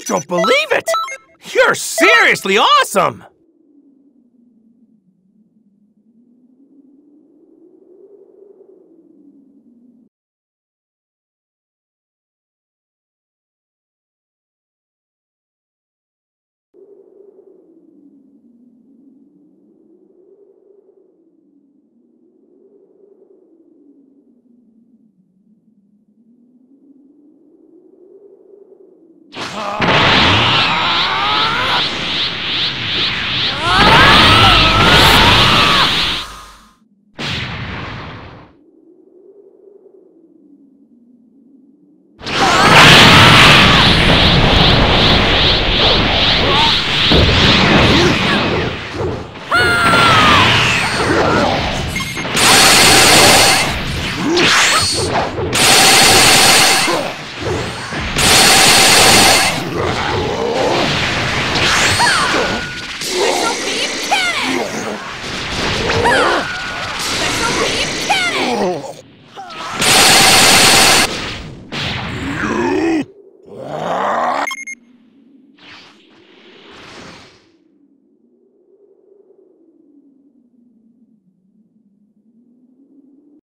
I don't believe it! You're seriously awesome!